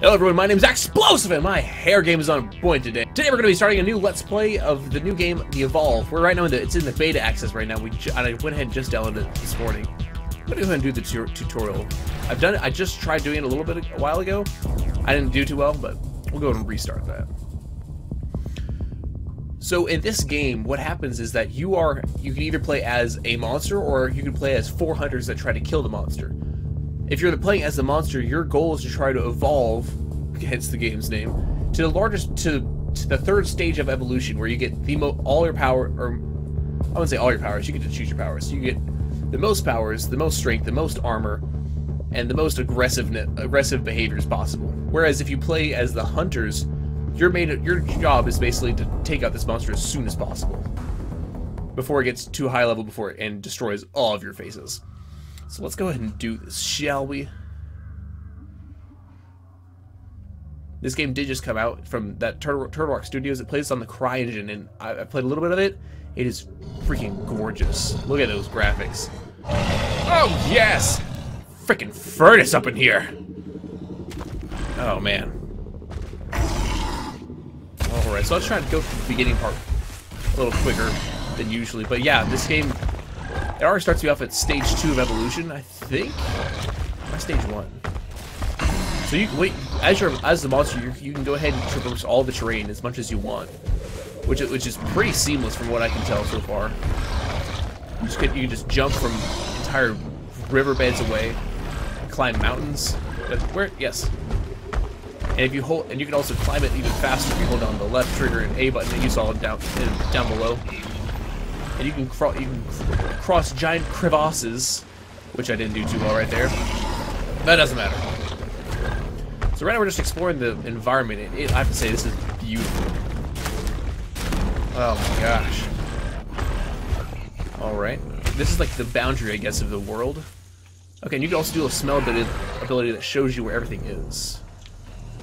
Hello everyone, my name is Axeplosive and my hair game is on point today. Today we're going to be starting a new Let's Play of the new game, The Evolve. We're right now in the, it's in the beta access right now. We I went ahead and just downloaded it this morning. I'm going to go ahead and do the tutorial. I've done it, I just tried doing it a little bit a while ago. I didn't do too well, but we'll go ahead and restart that. So in this game, what happens is that you are, you can either play as a monster or you can play as four hunters that try to kill the monster. If you're playing as the monster, your goal is to try to evolve, hence the game's name, to the largest, to, to the third stage of evolution, where you get the mo all your power, or I wouldn't say all your powers. You get to choose your powers. You get the most powers, the most strength, the most armor, and the most aggressive aggressive behaviors possible. Whereas if you play as the hunters, your main your job is basically to take out this monster as soon as possible before it gets too high level before it and destroys all of your faces. So let's go ahead and do this, shall we? This game did just come out from that Turtle, Turtle Rock Studios. It plays on the CryEngine, and I, I played a little bit of it. It is freaking gorgeous. Look at those graphics. Oh, yes! Freaking furnace up in here! Oh, man. Alright, so let's try to go through the beginning part a little quicker than usually. But yeah, this game it already starts me off at stage two of evolution, I think. Or stage one. So you can wait as you're as the monster, you, you can go ahead and traverse all the terrain as much as you want, which which is pretty seamless from what I can tell so far. You just you can just jump from entire riverbeds away, climb mountains. Uh, where yes. And if you hold, and you can also climb it even faster if you hold down the left trigger and A button that you saw down down below and you can, you can cross giant crevasses, which I didn't do too well right there. That doesn't matter. So right now we're just exploring the environment. It, I have to say, this is beautiful. Oh my gosh. Alright. This is like the boundary, I guess, of the world. Okay, and you can also do a smell ability that shows you where everything is.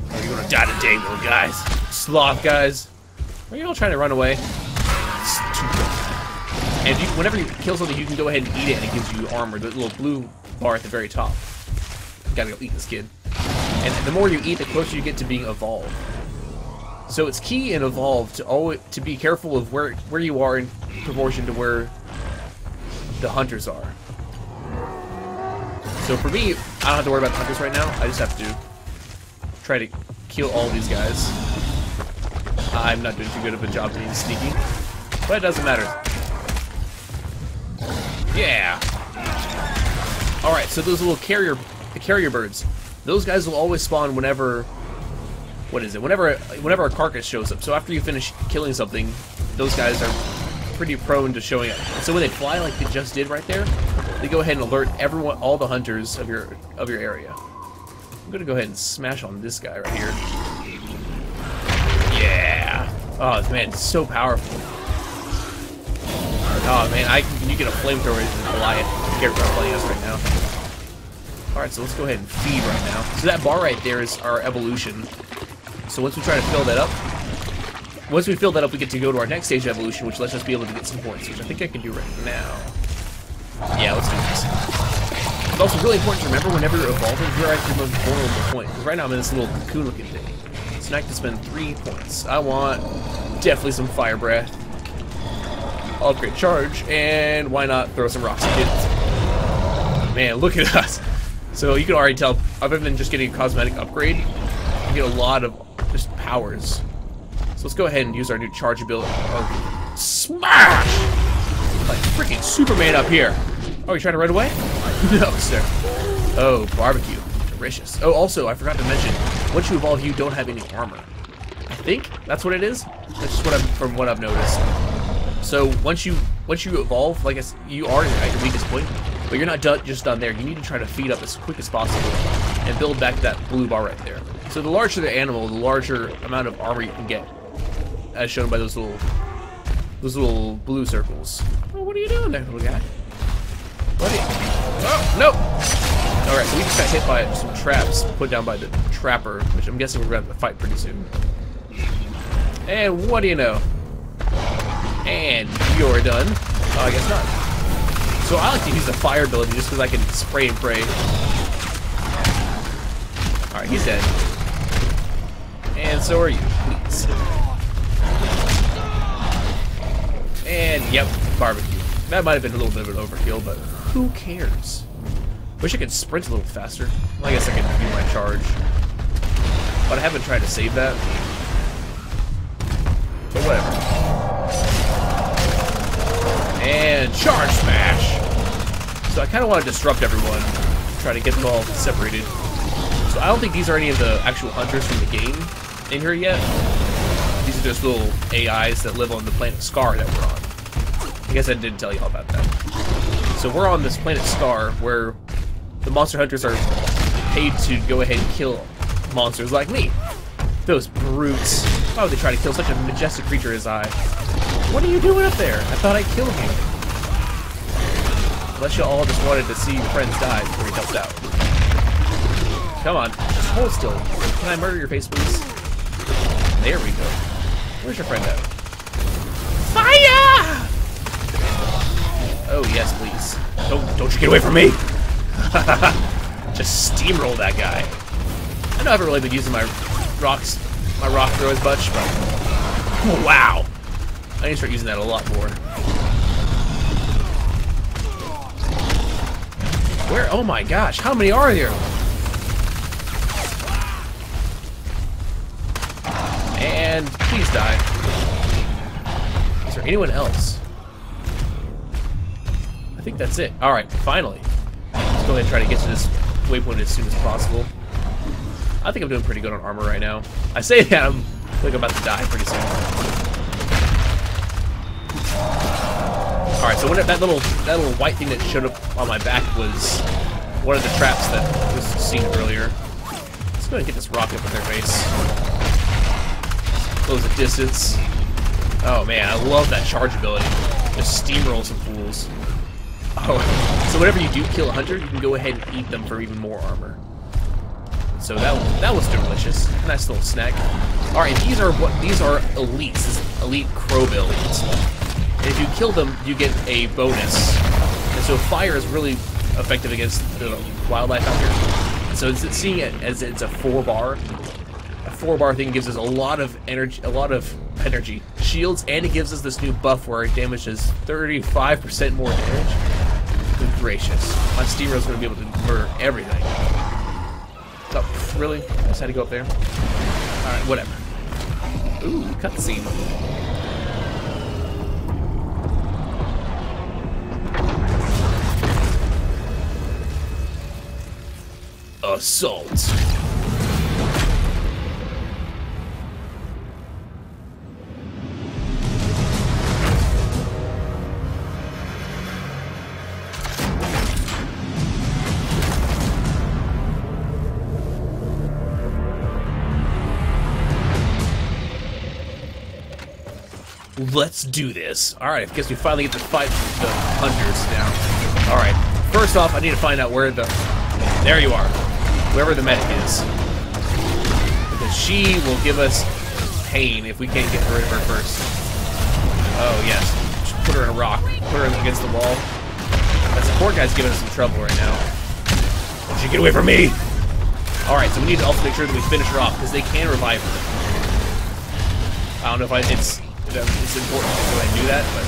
Oh, you're gonna die today, little guys. Sloth guys. Are you all trying to run away? And you, whenever you kill something, you can go ahead and eat it, and it gives you armor. The little blue bar at the very top. Gotta go eat this kid. And the more you eat, the closer you get to being evolved. So it's key in evolve to always to be careful of where where you are in proportion to where the hunters are. So for me, I don't have to worry about the hunters right now. I just have to try to kill all these guys. I'm not doing too good of a job being sneaky, but it doesn't matter. Yeah. All right, so those little carrier the carrier birds, those guys will always spawn whenever what is it? Whenever whenever a carcass shows up. So after you finish killing something, those guys are pretty prone to showing up. So when they fly like they just did right there, they go ahead and alert everyone all the hunters of your of your area. I'm gonna go ahead and smash on this guy right here. Yeah. Oh man, so powerful. Oh man, I can you get a flamethrower as Goliath character I'm playing as right now. Alright, so let's go ahead and feed right now. So that bar right there is our evolution. So once we try to fill that up, once we fill that up, we get to go to our next stage of evolution, which lets us be able to get some points, which I think I can do right now. Yeah, let's do this. It's also really important to remember whenever you're evolving, you're at your most vulnerable point. Because right now I'm in this little cocoon-looking thing. So now I can spend three points. I want definitely some fire breath upgrade charge, and why not throw some rocks at kids? Man, look at us. So you can already tell, other than just getting a cosmetic upgrade, you get a lot of just powers. So let's go ahead and use our new charge ability. Oh, smash! Like freaking Superman up here. Oh, you trying to run away? no, sir. Oh, barbecue. Delicious. Oh, also, I forgot to mention, once you evolve, you don't have any armor. I think that's what it is. That's just what I'm, from what I've noticed. So once you once you evolve, like I said, you are at your weakest point, but you're not done just done there. You need to try to feed up as quick as possible and build back that blue bar right there. So the larger the animal, the larger amount of armor you can get, as shown by those little those little blue circles. Oh, what are you doing there, little guy? What? Are you... Oh, nope. All right, so we just got hit by some traps put down by the trapper, which I'm guessing we're to have to fight pretty soon. And what do you know? And you're done. Oh, I guess not. So I like to use the fire ability just because I can spray and pray. Alright, he's dead. And so are you, please. And, yep, barbecue. That might have been a little bit of an overkill, but who cares? Wish I could sprint a little faster. Well, I guess I can do my charge. But I haven't tried to save that. But whatever. And charge smash! So I kind of want to disrupt everyone, try to get them all separated. So I don't think these are any of the actual hunters from the game in here yet. These are just little AIs that live on the planet Scar that we're on. I guess I didn't tell you all about that. So we're on this planet Scar where the monster hunters are paid to go ahead and kill monsters like me. Those brutes. Why would they try to kill such a majestic creature as I? What are you doing up there? I thought I killed you. Unless you all just wanted to see friends die before you helped out. Come on, just hold still. Can I murder your face, please? There we go. Where's your friend at? Fire! Oh, yes, please. Don't, don't you get away from me! just steamroll that guy. I know I haven't really been using my rocks, my rock throw as much, but wow, I need to start using that a lot more. Where? Oh my gosh, how many are there? And please die. Is there anyone else? I think that's it. All right, finally. Let's go ahead and try to get to this waypoint as soon as possible. I think I'm doing pretty good on armor right now. I say that, I'm like about to die pretty soon. Alright, so when it, that little that little white thing that showed up on my back was one of the traps that was seen earlier. Let's go ahead and get this rocket up in their face. Close the distance. Oh man, I love that charge ability. Just steamroll some fools. Oh, so whenever you do kill a hunter, you can go ahead and eat them for even more armor. So that that was delicious. Nice little snack. All right, these are what these are elites. This is elite Crowbill elites. If you kill them, you get a bonus. And so fire is really effective against the wildlife out here. So it's, it's seeing it as it's a four bar. A four bar thing gives us a lot of energy, a lot of energy shields, and it gives us this new buff where it damages 35% more damage. Good gracious, my Steamroll's gonna be able to murder everything. Oh, really? I just had to go up there? Alright, whatever. Ooh, cutscene. Assault. Let's do this. Alright, I guess we finally get to fight the hunters now. Alright, first off, I need to find out where the... There you are. Wherever the medic is. Because she will give us pain if we can't get rid of her first. Oh, yes. Just put her in a rock. Put her against the wall. That support guy's giving us some trouble right now. Don't you get away from me! Alright, so we need to also make sure that we finish her off, because they can revive her. I don't know if I... It's it's important ahead and do that, but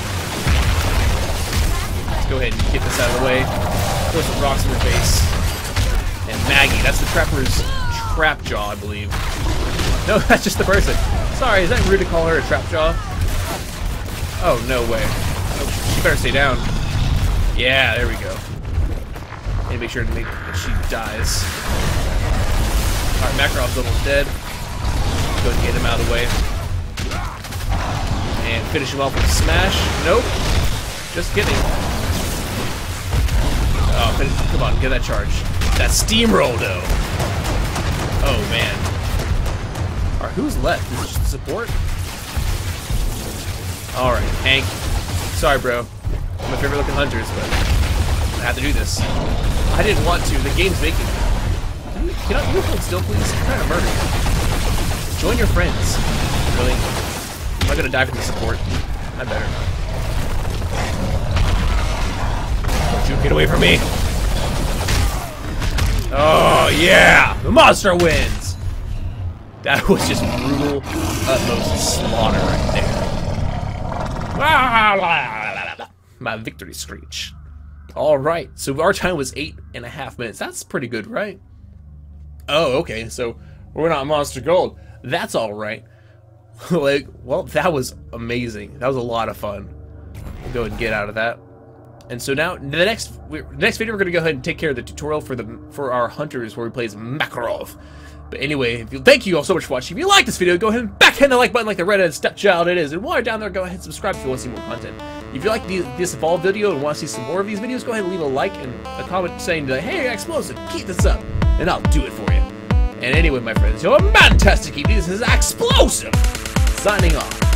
let's go ahead and get this out of the way. Throw some rocks in her face. Maggie, that's the trapper's trap jaw, I believe. No, that's just the person. Sorry, is that rude to call her a trap jaw? Oh, no way. Oh, she better stay down. Yeah, there we go. And make sure to make that she dies. Alright, Makarov's almost dead. Go and get him out of the way. And finish him off with a smash. Nope. Just kidding. Oh, finish, come on, get that charge. That steamroll, though. Oh, man. Alright, who's left? Is it support? Alright, Hank. Sorry, bro. My favorite looking hunters, but I have to do this. I didn't want to. The game's making me. Can you, can I, you hold still, please? I'm trying to murder you. Join your friends. Really? Am I gonna die for the support? I better not. Don't you get away from me! Oh, yeah! The monster wins! That was just brutal, utmost slaughter right there. My victory screech. All right, so our time was eight and a half minutes. That's pretty good, right? Oh, okay, so we're not Monster Gold. That's all right. like, well, that was amazing. That was a lot of fun. We'll go and get out of that. And so now, the next next video, we're gonna go ahead and take care of the tutorial for the for our hunters, where we play as Makarov. But anyway, you, thank you all so much for watching. If you like this video, go ahead and backhand the like button like the redheaded stepchild it is. And while you're down there, go ahead and subscribe if you want to see more content. If you like the, this Evolve video and want to see some more of these videos, go ahead and leave a like and a comment saying, hey, Axeplosive, keep this up, and I'll do it for you. And anyway, my friends, you're fantastic. This is Axeplosive, signing off.